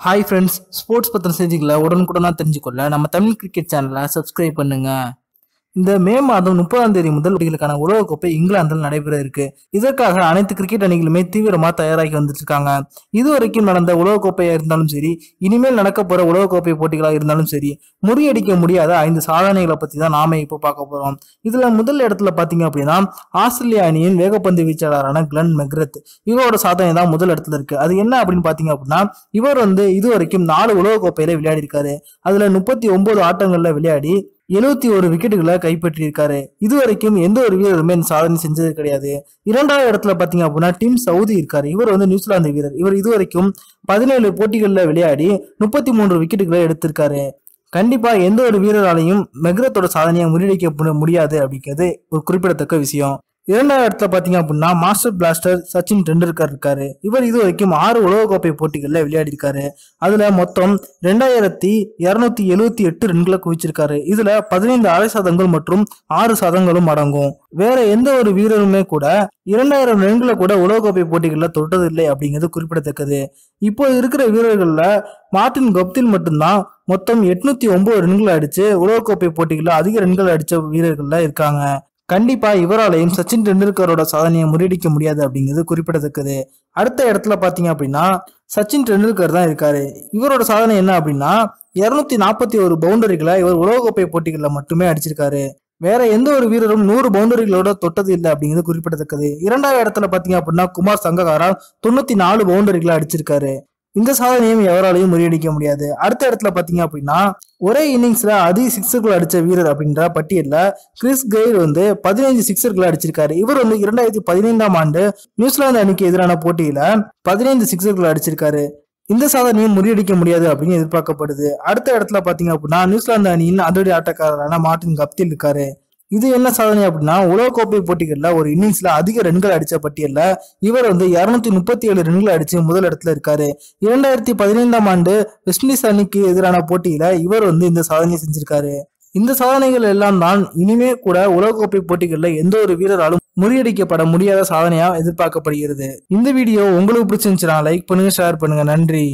Hi friends sports பற்றின செய்திகளை உடனுக்குடனாக தெரிஞ்சுக்கொள்ள நம்ம தமிழ் கிரிக்கெட் சேனலை சப்ஸ்கிரைப் பண்ணுங்கள் இந்த மே மாதம் முப்பதாம் தேதி முதல் போட்டிகளுக்கான உலகக்கோப்பை இங்கிலாந்தில் நடைபெற இருக்கு இதற்காக அனைத்து கிரிக்கெட் அணிகளுமே தீவிரமாக தயாராகி வந்துட்டு இருக்காங்க இதுவரைக்கும் நடந்த உலகக்கோப்பையா இருந்தாலும் சரி இனிமேல் நடக்க போற உலகக்கோப்பை போட்டிகளாக இருந்தாலும் சரி முறியடிக்க முடியாத ஐந்து சாதனைகளை பத்தி தான் நாம இப்போ பார்க்க போறோம். இதுல முதல் இடத்துல பாத்தீங்க அப்படின்னா ஆஸ்திரேலியா அணியின் வேகப்பந்து வீச்சாளரான கிளன் மெக்ரத். இவரோட சாதனை தான் முதல் இடத்துல இருக்கு. அது என்ன அப்படின்னு பாத்தீங்க அப்படின்னா இவர் வந்து இதுவரைக்கும் நாலு உலகக்கோப்பையில விளையாடி இருக்காரு அதுல முப்பத்தி ஒன்பது ஆட்டங்கள்ல விளையாடி எழுபத்தி ஒரு விக்கெட்டுகளை கைப்பற்றியிருக்காரு. இதுவரைக்கும் எந்த ஒரு வீரருமே இந்த சாதனை செஞ்சது கிடையாது. இரண்டாவது இடத்துல பார்த்தீங்க அப்படின்னா டீம் சவுதி இருக்காரு. இவர் வந்து நியூசிலாந்து வீரர். இவர் இதுவரைக்கும் பதினேழு போட்டிகளில் விளையாடி முப்பத்தி மூன்று விக்கெட்டுகளை எடுத்திருக்காரு. கண்டிப்பா எந்த ஒரு வீரராலையும் மெக்ரத்தோட சாதனையை முறியடிக்க முடியாது அப்படிங்கிறது ஒரு குறிப்பிடத்தக்க விஷயம். இரண்டாவது இடத்துல பார்த்தீங்க அப்படின்னா மாஸ்டர் பிளாஸ்டர் சச்சின் டெண்டுல்கர் இருக்காரு. இவர் இது வரைக்கும் ஆறு உலகக்கோப்பை போட்டிகளில் விளையாடி இருக்காரு அதுல மொத்தம் ரெண்டாயிரத்தி இருநூத்தி எழுவத்தி எட்டு ரன்களை குவிச்சிருக்காரு. இதுல பதினைந்து அரை சதங்கள் மற்றும் ஆறு சதங்களும் அடங்கும். வேற எந்த ஒரு வீரருமே கூட இரண்டாயிரம் ரன்களை கூட உலகக்கோப்பை போட்டிகளில் தொட்டதில்லை அப்படிங்கிறது குறிப்பிடத்தக்கது. இப்போ இருக்கிற வீரர்களில் மார்டின் கப்தில் மட்டும்தான் மொத்தம் எட்நூத்தி ஒன்பது ரன்களை அடிச்சு உலகக்கோப்பை போட்டிகளில் அதிக ரன்கள் அடிச்ச வீரர்கள்ல இருக்காங்க. கண்டிப்பா இவராலையும் சச்சின் டெண்டுல்கரோட சாதனையை முறியடிக்க முடியாது அப்படிங்கிறது குறிப்பிடத்தக்கது. அடுத்த இடத்துல பாத்தீங்க அப்படின்னா சச்சின் டெண்டுல்கர் தான் இருக்காரு. இவரோட சாதனை என்ன அப்படின்னா இருநூத்தி நாற்பத்தி ஒரு பவுண்டரிகளை இவர் உலகக்கோப்பை போட்டிகளில் மட்டுமே அடிச்சிருக்காரு. வேற எந்த ஒரு வீரரும் நூறு பவுண்டரிகளோட தொட்டது இல்லை அப்படிங்கிறது குறிப்பிடத்தக்கது. இரண்டாவது இடத்துல பாத்தீங்க அப்படின்னா குமார் சங்ககாரா தொண்ணூத்தி நாலு பவுண்டரிகளை அடிச்சிருக்காரு. இந்த சாதனையும் எவராலையும் முறியடிக்க முடியாது. அடுத்த இடத்துல பாத்தீங்க அப்படின்னா ஒரே இன்னிங்ஸ்ல அதிக சிக்ஸர்கள் அடிச்ச வீரர் அப்படின்ற பட்டியலில் கிறிஸ் கெயில் வந்து பதினைஞ்சு சிக்ஸர்களை அடிச்சிருக்காரு. இவர் வந்து இரண்டாயிரத்தி பதினைந்தாம் ஆண்டு நியூசிலாந்து அணிக்கு எதிரான போட்டியில பதினைந்து சிக்ஸர்களை அடிச்சிருக்காரு. இந்த சாதனையும் முறியடிக்க முடியாது அப்படின்னு எதிர்பார்க்கப்படுது. அடுத்த இடத்துல பாத்தீங்க அப்படின்னா நியூசிலாந்து அணியின் அதிரடி ஆட்டக்காரரான மார்டின் கப்தில் இருக்காரு. இது என்ன சாதனை அப்படின்னா உலகக்கோப்பை போட்டிகளில் ஒரு இன்னிங்ஸ்ல அதிக ரன்கள் அடிச்ச பட்டியலில் இவர் வந்து இருநூத்தி முப்பத்தி ஏழு ரன்கள் அடிச்சு முதல் இடத்துல இருக்காரு. இரண்டாயிரத்தி பதினைந்தாம் ஆண்டு வெஸ்ட் இண்டீஸ் அணிக்கு எதிரான போட்டியில இவர் வந்து இந்த சாதனையை செஞ்சிருக்காரு. இந்த சாதனைகள் எல்லாம் தான் இனிமே கூட உலகக்கோப்பை போட்டிகளில் எந்த ஒரு வீரராலும் முறியடிக்கப்பட முடியாத சாதனையா எதிர்பார்க்கப்படுகிறது. இந்த வீடியோ உங்களுக்கு பிடிச்சிருந்துச்சுன்னா லைக் பண்ணுங்க ஷேர் பண்ணுங்க. நன்றி.